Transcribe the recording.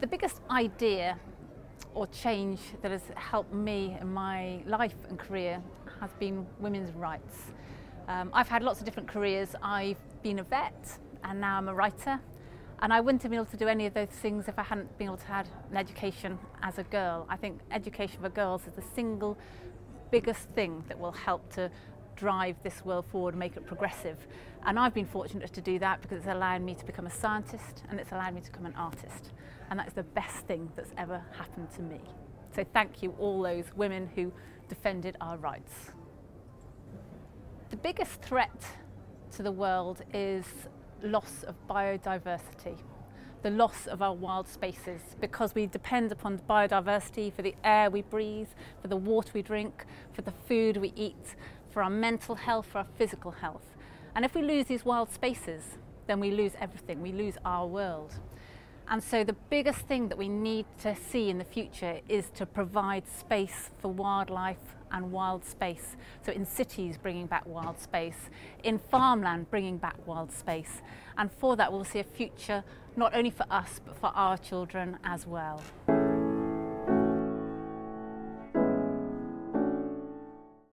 The biggest idea or change that has helped me in my life and career has been women's rights. Um, I've had lots of different careers. I've been a vet and now I'm a writer. And I wouldn't have been able to do any of those things if I hadn't been able to have an education as a girl. I think education for girls is the single biggest thing that will help to drive this world forward and make it progressive. And I've been fortunate to do that because it's allowed me to become a scientist and it's allowed me to become an artist. And that is the best thing that's ever happened to me. So thank you all those women who defended our rights. The biggest threat to the world is loss of biodiversity the loss of our wild spaces because we depend upon biodiversity for the air we breathe, for the water we drink, for the food we eat, for our mental health, for our physical health. And if we lose these wild spaces, then we lose everything, we lose our world. And so the biggest thing that we need to see in the future is to provide space for wildlife and wild space. So in cities, bringing back wild space, in farmland, bringing back wild space. And for that, we'll see a future not only for us, but for our children as well.